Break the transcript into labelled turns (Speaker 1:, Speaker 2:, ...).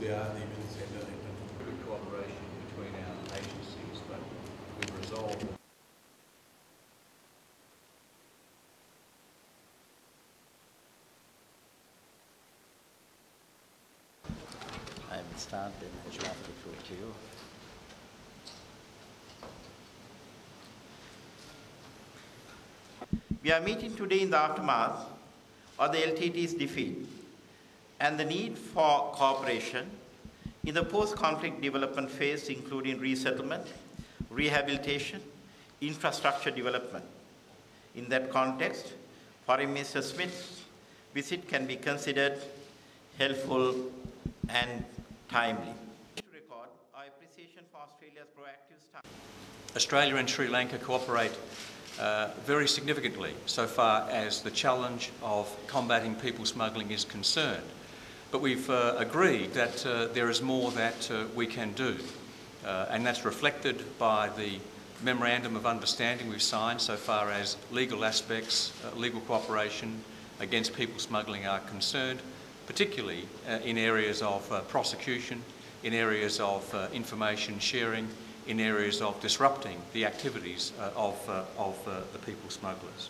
Speaker 1: they are, they will send a letter.
Speaker 2: good cooperation between our agencies, but we've resolved
Speaker 3: I will start then I shall have the floor to you. We are meeting today in the aftermath of the LTTE's defeat and the need for cooperation in the post-conflict development phase, including resettlement, rehabilitation, infrastructure development. In that context, Foreign Minister Smith's visit can be considered helpful and timely.
Speaker 2: Australia and Sri Lanka cooperate uh, very significantly so far as the challenge of combating people smuggling is concerned. But we've uh, agreed that uh, there is more that uh, we can do, and that's reflected by the memorandum of understanding we've signed so far as legal aspects, uh, legal cooperation against people smuggling are concerned, particularly uh, in areas of uh, prosecution, in areas of information sharing, in areas of disrupting the activities of, of the people smugglers.